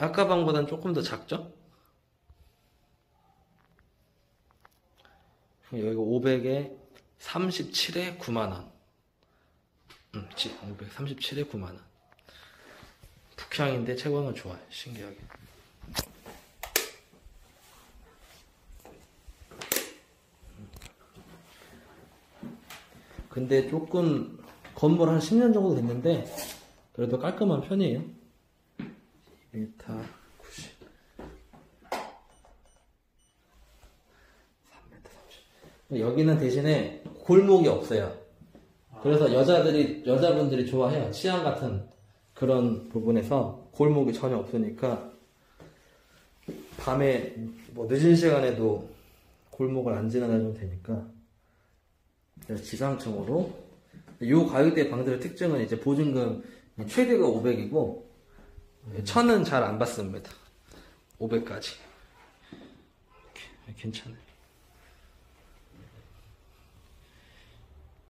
아까 방보단 조금 더 작죠? 여기가 500에 37에 9만원. 음, 537에 9만원. 북향인데 채광은 좋아요. 신기하게. 근데 조금 건물 한 10년 정도 됐는데 그래도 깔끔한 편이에요. 1m 90. 3m 30. 여기는 대신에 골목이 없어요. 그래서 여자들이 여자분들이 좋아해요. 치안 같은 그런 부분에서 골목이 전혀 없으니까 밤에 뭐 늦은 시간에도 골목을 안 지나다녀도 되니까 그래서 지상층으로 이 가격대 방들의 특징은 이제 보증금 최대가 500이고 천은 잘 안 받습니다. 500까지 괜찮아요.